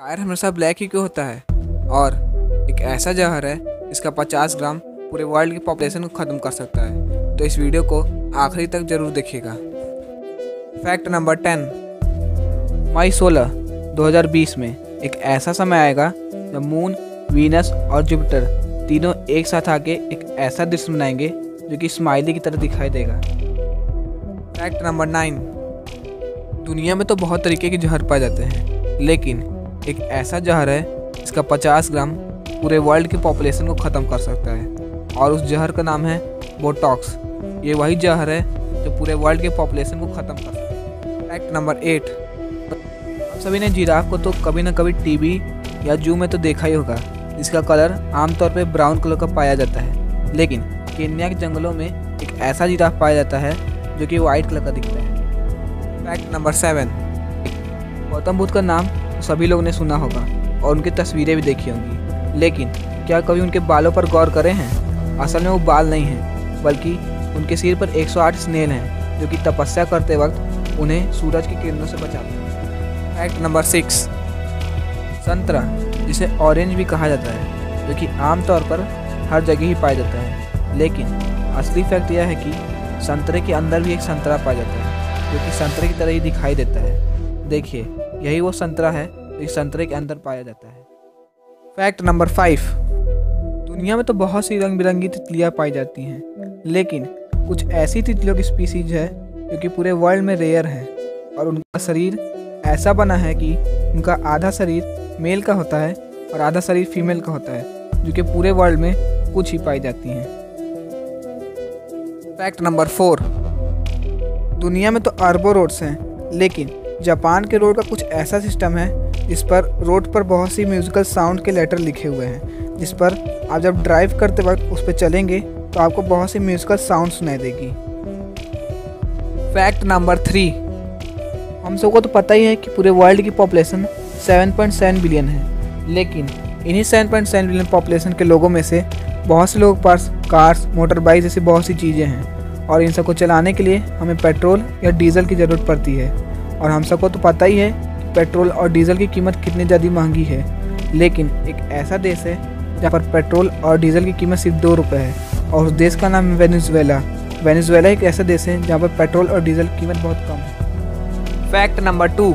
Tyre हमेशा black ही क्यों होता है? और एक ऐसा जहर है, जिसका 50 ग्राम पूरे वर्ल्ड की पॉपुलेशन को ख़त्म कर सकता है। तो इस वीडियो को आखिरी तक ज़रूर देखिएगा। फैक्ट नंबर टेन मई 16 2020 में एक ऐसा समय आएगा, जब मून वीनस और जुपिटर तीनों एक साथ आके एक ऐसा दृश्य बनाएँगे, जो कि स्माइली की तरह दिखाई देगा। फैक्ट नंबर नाइन दुनिया में तो बहुत तरीके के जहर पाए जाते हैं, लेकिन एक ऐसा जहर है, जिसका 50 ग्राम पूरे वर्ल्ड की पॉपुलेशन को ख़त्म कर सकता है। और उस जहर का नाम है बोटॉक्स ये वही जहर है, जो पूरे वर्ल्ड की पॉपुलेशन को ख़त्म कर सकता है। फैक्ट नंबर एट हम सभी ने जिराफ को तो कभी ना कभी टीवी या जू में तो देखा ही होगा। जिसका कलर आमतौर पर ब्राउन कलर का पाया जाता है। लेकिन केन्या के जंगलों में एक ऐसा जिराफ पाया जाता है, जो कि वाइट कलर का दिखता है। Fact number seven Gautam Buddha का नाम सभी लोग ने सुना होगा और उनकी तस्वीरें भी देखी होंगी। लेकिन, क्या कभी उनके बालों पर गौर करें हैं? असल में वो बाल नहीं हैं, बल्कि उनके सिर पर 108 स्नेल हैं, जो कि तपस्या करते वक्त उन्हें सूरज की किरणों से बचाते हैं। Fact number six. संतरा, जिसे ऑरेंज भी कहा जाता है, जो कि आमतौर पर हर जगह ही पाया जाता है। लेकिन, असली फैक्ट यह है कि संतरे के अंदर भी एक संतरा पाया जाता है, जो कि संतरे की तरह ही दिखाई देता है। देखिए यही वो संतरा है जो इस संतरे के अंदर पाया जाता है। फैक्ट नंबर फाइव दुनिया में तो बहुत सी रंग बिरंगी तितलियाँ पाई जाती हैं, लेकिन कुछ ऐसी तितलियों की स्पीसीज है, जो कि पूरे वर्ल्ड में रेयर है, और उनका शरीर ऐसा बना है कि उनका आधा शरीर मेल का होता है और आधा शरीर फीमेल का होता है, जो कि पूरे वर्ल्ड में कुछ ही पाई जाती हैं। फैक्ट नंबर फोर दुनिया में तो अरबों रोड्स हैं, लेकिन जापान के रोड का कुछ ऐसा सिस्टम है जिस पर रोड पर बहुत सी म्यूज़िकल साउंड के लेटर लिखे हुए हैं जिस पर आप जब ड्राइव करते वक्त उस पर चलेंगे तो आपको बहुत सी म्यूज़िकल साउंड सुनाई देगी। Fact number three. हम सबको तो पता ही है कि पूरे वर्ल्ड की पॉपुलेशन 7.7 बिलियन है लेकिन इन्हीं 7.7 बिलियन पॉपुलेशन के लोगों में से बहुत से लोगों के पास कार्स मोटर बाइक जैसी बहुत सी चीज़ें हैं और इन सबको चलाने के लिए हमें पेट्रोल या डीजल की ज़रूरत पड़ती है। और हम सबको तो पता ही है, पेट्रोल और डीजल की कीमत कितनी ज़्यादा महँगी है। लेकिन एक ऐसा देश है, जहाँ पर पेट्रोल और डीजल की कीमत सिर्फ़ दो रुपये है, और उस देश का नाम है वेनेजुएला। वेनेजुएला एक ऐसा देश है, जहाँ पर पेट्रोल और डीजल की कीमत बहुत कम है। Fact number two.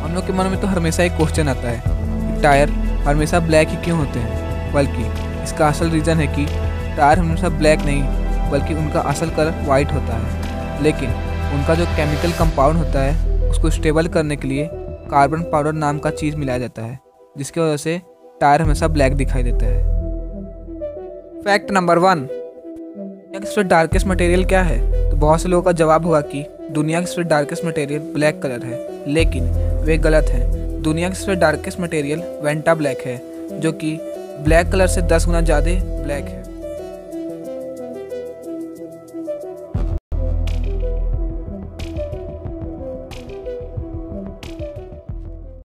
हम लोग के मन में तो हमेशा एक क्वेश्चन आता है टायर हमेशा ब्लैक ही क्यों होते हैं? बल्कि इसका असल रीज़न है कि टायर हमेशा ब्लैक नहीं, बल्कि उनका असल कलर वाइट होता है। लेकिन उनका जो केमिकल कंपाउंड होता है, उसको स्टेबल करने के लिए कार्बन पाउडर नाम का चीज़ मिलाया जाता है, जिसकी वजह से टायर हमेशा ब्लैक दिखाई देता है। फैक्ट नंबर वन दुनिया की सबसे डार्केस्ट मटेरियल क्या है? तो बहुत से लोगों का जवाब होगा कि दुनिया की सबसे डार्केस्ट मटेरियल ब्लैक कलर है, लेकिन वे गलत है। दुनिया की सबसे डार्केस्ट मटेरियल वेंटा ब्लैक है, जो कि ब्लैक कलर से दस गुना ज़्यादा ब्लैक है।